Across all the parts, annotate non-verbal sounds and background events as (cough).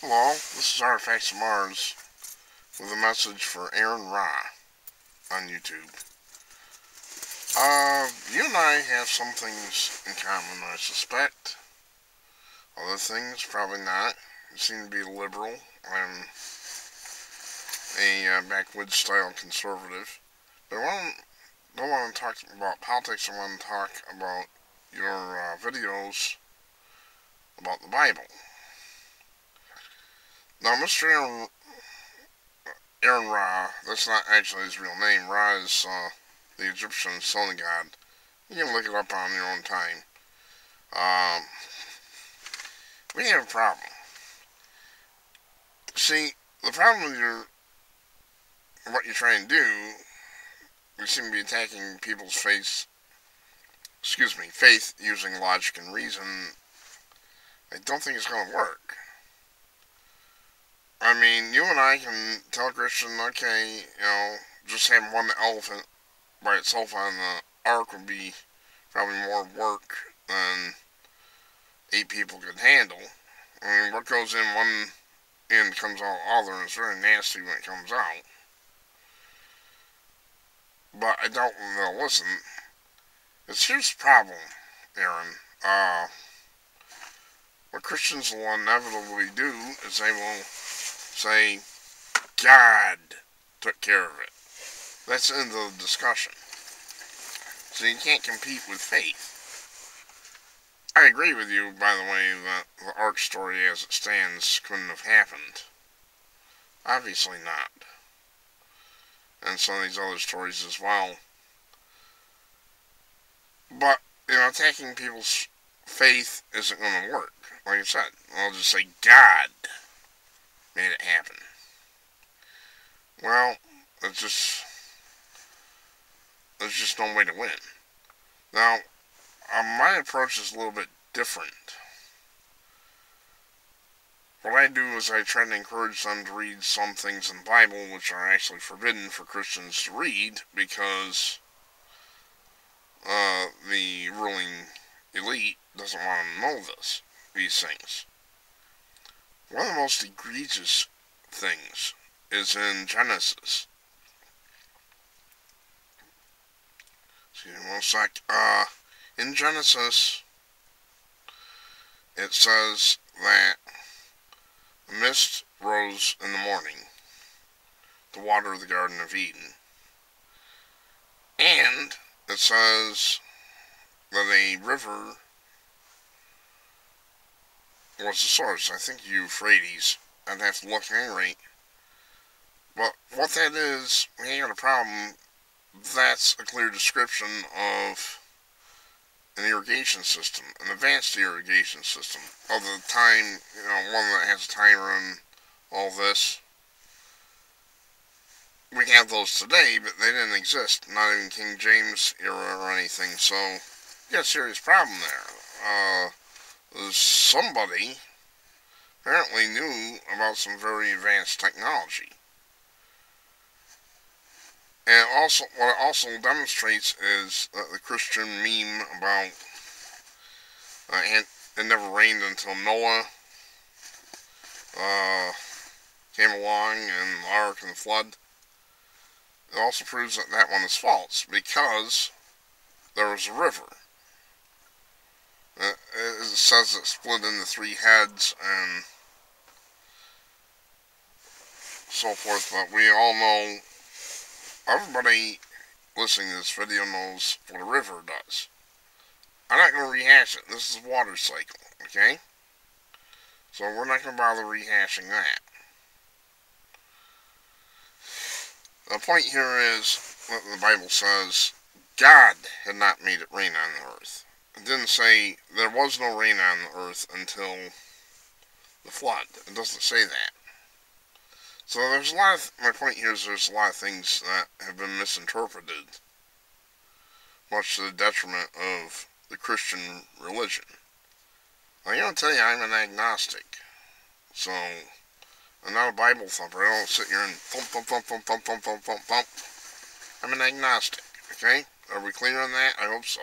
Hello, this is Artifacts of Mars with a message for Aron Ra on YouTube. Uh, you and I have some things in common, I suspect. Other things, probably not. You seem to be liberal. I'm a uh, backwoods-style conservative. But I don't, don't want to talk about politics, I want to talk about your uh, videos about the Bible. Now, Mr. Aron, Aron Ra, that's not actually his real name. Ra is uh, the Egyptian sun god. You can look it up on your own time. Um, we have a problem. See, the problem with your, what you're trying to do, you seem to be attacking people's faith, excuse me, faith using logic and reason. I don't think it's going to work. I mean, you and I can tell Christian, okay, you know, just having one elephant by itself on the ark would be probably more work than eight people could handle. I mean, what goes in one end comes out other, and it's very nasty when it comes out. But I doubt they'll listen. It's here's the problem, Aron. Uh, what Christians will inevitably do is they will say, God took care of it. That's in the discussion. So you can't compete with faith. I agree with you, by the way, that the ark story as it stands couldn't have happened. Obviously not. And some of these other stories as well. But, you know, attacking people's faith isn't going to work. Like I said, I'll just say, God made it happen. Well, it's just there's just no way to win. Now, uh, my approach is a little bit different. What I do is I try to encourage them to read some things in the Bible which are actually forbidden for Christians to read because uh, the ruling elite doesn't want to know this, these things. One of the most egregious things is in Genesis. See, one sec. Uh, in Genesis, it says that the mist rose in the morning the water of the Garden of Eden. And it says that a river was the source. I think Euphrates. I'd have to look at any rate. But what that is, we ain't got a problem. That's a clear description of an irrigation system, an advanced irrigation system of the time, you know, one that has a timer and all this. We have those today, but they didn't exist, not even King James era or anything, so you got a serious problem there. Uh, somebody apparently knew about some very advanced technology. And also, what it also demonstrates is the Christian meme about uh, it never rained until Noah uh, came along and the ark and the flood. It also proves that that one is false because there was a river uh, it says it split into three heads and so forth, but we all know, everybody listening to this video knows what a river does. I'm not going to rehash it. This is water cycle, okay? So we're not going to bother rehashing that. The point here is what the Bible says, God had not made it rain on the earth it didn't say there was no rain on the earth until the flood. It doesn't say that. So there's a lot of, my point here is there's a lot of things that have been misinterpreted, much to the detriment of the Christian religion. Going to tell you, I'm an agnostic. So, I'm not a Bible thumper. I don't sit here and thump, thump, thump, thump, thump, thump, thump, thump. I'm an agnostic, okay? Are we clear on that? I hope so.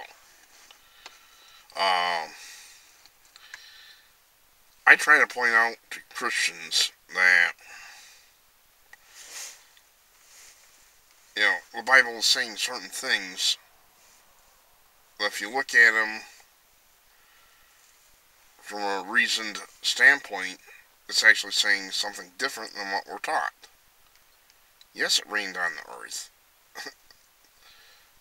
Um, I try to point out to Christians that you know the Bible is saying certain things. But if you look at them from a reasoned standpoint, it's actually saying something different than what we're taught. Yes, it rained on the earth. (laughs)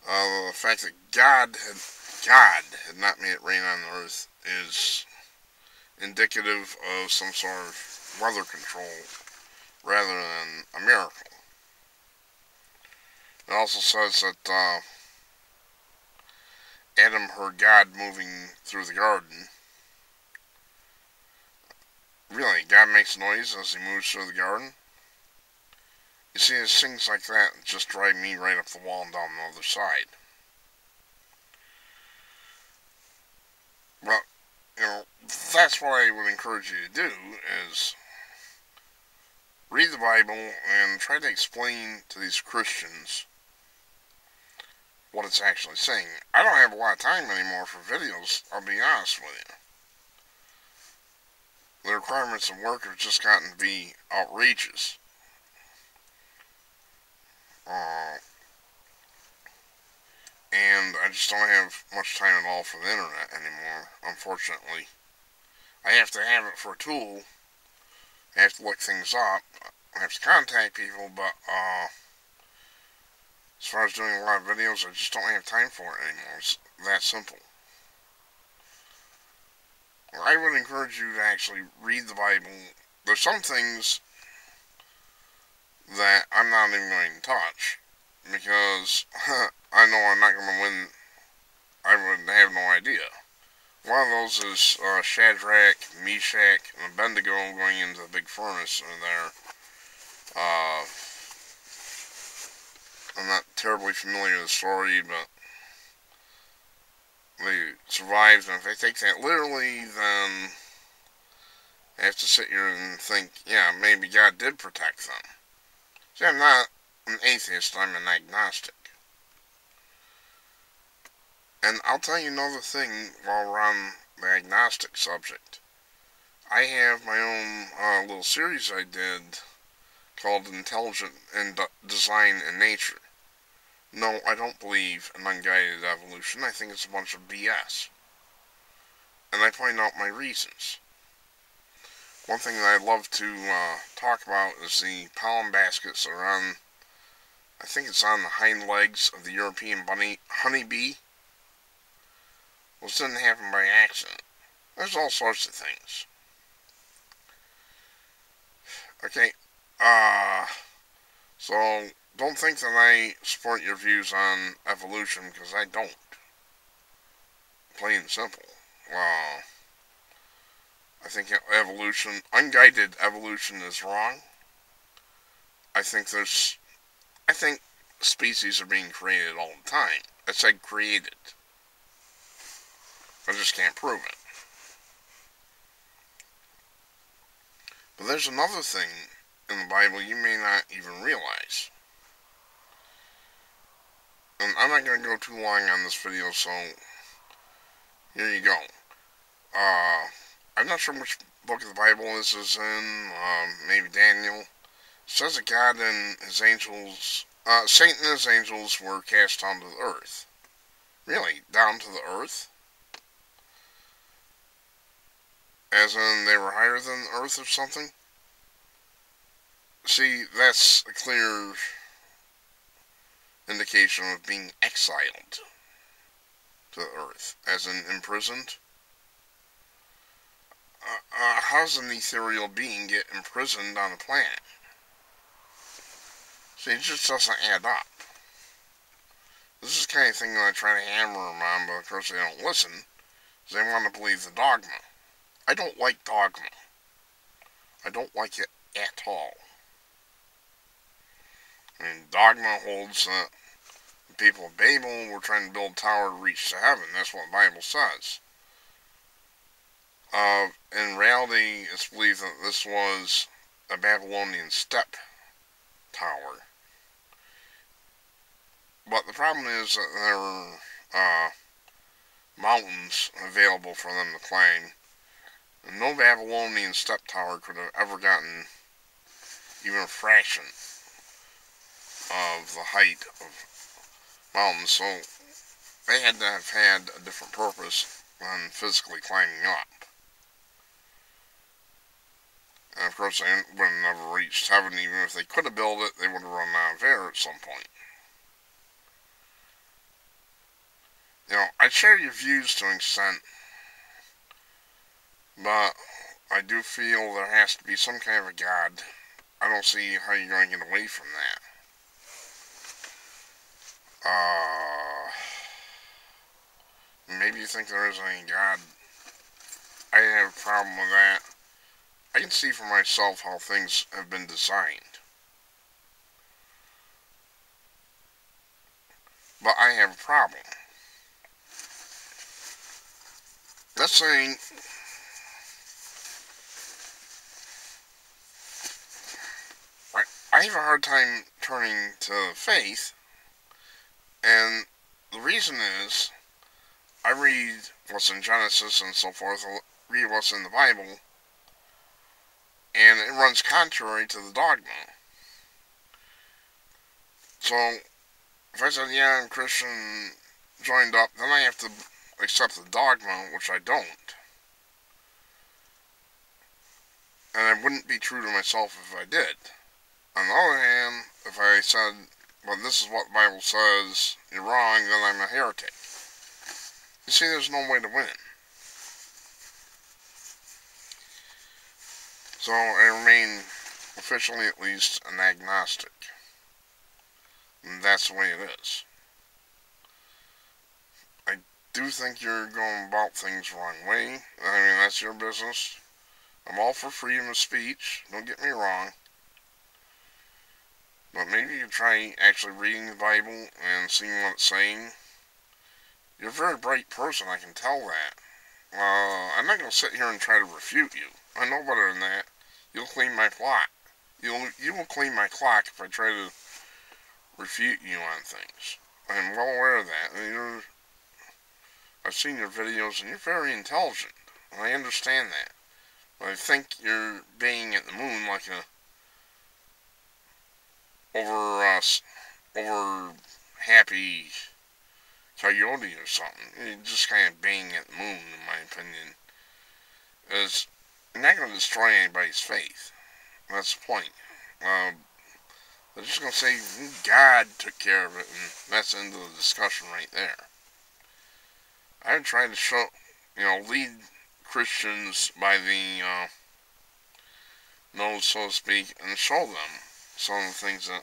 uh, the fact that God had God had not made it rain on the earth is indicative of some sort of weather control rather than a miracle. It also says that uh, Adam heard God moving through the garden. Really, God makes noise as he moves through the garden? You see, it's things like that just drive me right up the wall and down the other side. But, you know, that's what I would encourage you to do, is read the Bible and try to explain to these Christians what it's actually saying. I don't have a lot of time anymore for videos, I'll be honest with you. The requirements of work have just gotten to be outrageous. Uh, and I just don't have much time at all for the internet anymore, unfortunately. I have to have it for a tool. I have to look things up. I have to contact people, but, uh, as far as doing a lot of videos, I just don't have time for it anymore. It's that simple. I would encourage you to actually read the Bible. There's some things that I'm not even going to touch because (laughs) I know I'm not going to win. I would have no idea. One of those is uh, Shadrach, Meshach, and Abednego going into the big furnace in there. Uh, I'm not terribly familiar with the story, but they survived, and if they take that literally, then I have to sit here and think, yeah, maybe God did protect them. See, I'm not an atheist, I'm an agnostic. And I'll tell you another thing while we're on the agnostic subject. I have my own uh, little series I did called Intelligent in Design and Nature. No, I don't believe in unguided evolution. I think it's a bunch of BS. And I point out my reasons. One thing that I'd love to uh, talk about is the pollen baskets on, I think it's on the hind legs of the European bunny, honeybee. Well, this didn't happen by accident. There's all sorts of things. Okay, uh, so don't think that I support your views on evolution, because I don't. Plain and simple. Uh, I think evolution, unguided evolution is wrong. I think there's, I think species are being created all the time. I said created. I just can't prove it. But there's another thing in the Bible you may not even realize and I'm not going to go too long on this video, so here you go. Uh, I'm not sure which book of the Bible this is in, um, maybe Daniel. Says that God and his angels, uh, Satan and his angels were cast onto the earth. Really? Down to the earth? As in, they were higher than the earth or something? See, that's a clear indication of being exiled to the earth, as in imprisoned. Uh, uh, how does an ethereal being get imprisoned on a planet? See, it just doesn't add up. This is the kind of thing that I try to hammer them on, but of course they don't listen, they want to believe the dogma. I don't like dogma. I don't like it at all. I mean, dogma holds that the people of Babel were trying to build a tower to reach to heaven. That's what the Bible says. Uh, in reality, it's believed that this was a Babylonian step tower. But the problem is that there were uh, mountains available for them to climb And no Babylonian step tower could have ever gotten even a fraction of the height of mountains, so they had to have had a different purpose than physically climbing up. And of course, they would have never reached heaven, even if they could have built it, they would have run out of air at some point. You know, I share your views to an extent, but I do feel there has to be some kind of a God. I don't see how you're going to get away from that. Uh, maybe you think there isn't any God. I have a problem with that. I can see for myself how things have been designed. But I have a problem. Let's say I have a hard time turning to faith and the reason is, I read what's in Genesis and so forth, I read what's in the Bible, and it runs contrary to the dogma. So, if I said, yeah, I'm Christian, joined up, then I have to accept the dogma, which I don't. And I wouldn't be true to myself if I did. On the other hand, if I said, well, this is what the Bible says, you're wrong, then I'm a heretic. You see, there's no way to win. So I remain, officially at least, an agnostic. And that's the way it is. Do think you're going about things the wrong way. I mean, that's your business. I'm all for freedom of speech, don't get me wrong. But maybe you try actually reading the Bible and seeing what it's saying. You're a very bright person, I can tell that. Uh, I'm not going to sit here and try to refute you. I know better than that. You'll clean my plot. You'll, you will clean my clock if I try to refute you on things. I'm well aware of that. You're, I've seen your videos and you're very intelligent. I understand that. But I think you're being at the moon like a over us, over happy coyote or something. It just kind of being at the moon, in my opinion. Is not going to destroy anybody's faith. That's the point. Um, they're just going to say God took care of it, and that's the end of the discussion right there. I try to show, you know, lead Christians by the uh, nose, so to speak, and show them some of the things that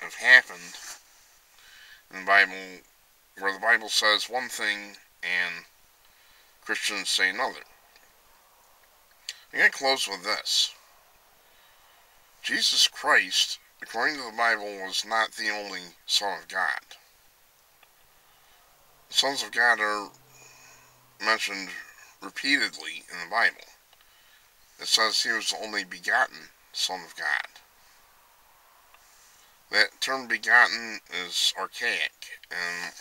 have happened in the Bible where the Bible says one thing and Christians say another. I'm going to close with this. Jesus Christ, according to the Bible, was not the only Son of God. Sons of God are mentioned repeatedly in the Bible. It says he was the only begotten Son of God. That term begotten is archaic, and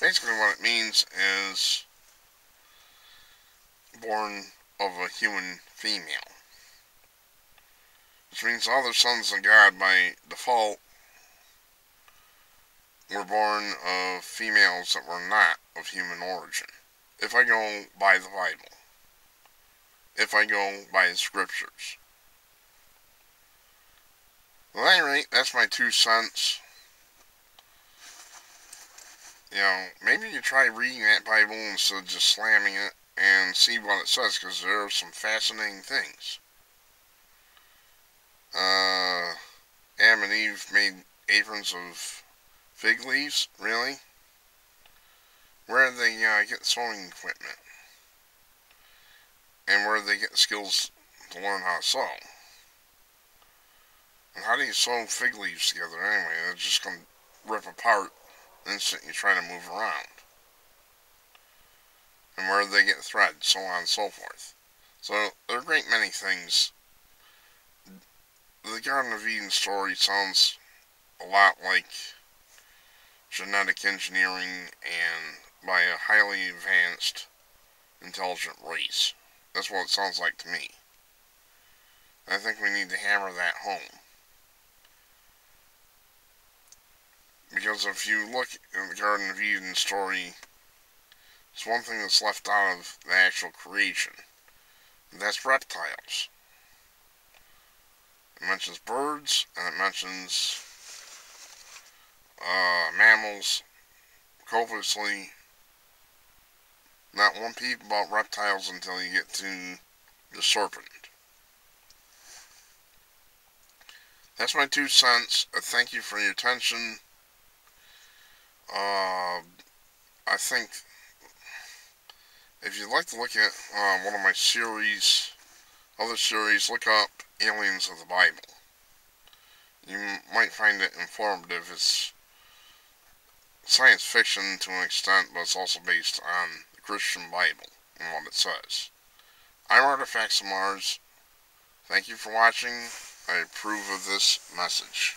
basically what it means is born of a human female. Which means all the sons of God by default were born of females that were not of human origin. If I go by the Bible. If I go by the scriptures. Well, at any rate, that's my two cents. You know, maybe you try reading that Bible instead of just slamming it and see what it says, because there are some fascinating things. Uh, Adam and Eve made aprons of fig leaves? Really? Where they uh, get sewing equipment? And where they get skills to learn how to sew? And how do you sew fig leaves together anyway? They're just going to rip apart the instant you try to move around. And where they get thread, so on and so forth. So, there are a great many things. The Garden of Eden story sounds a lot like genetic engineering and by a highly advanced, intelligent race. That's what it sounds like to me. I think we need to hammer that home. Because if you look in the Garden of Eden story, it's one thing that's left out of the actual creation. And that's reptiles. It mentions birds, and it mentions uh, mammals, copiously. Not one peep about reptiles until you get to the serpent. That's my two cents. Uh, thank you for your attention. Uh, I think if you'd like to look at uh, one of my series, other series, look up Aliens of the Bible. You might find it informative. It's science fiction to an extent, but it's also based on Christian Bible and what it says. I'm Artifacts of Mars. Thank you for watching. I approve of this message.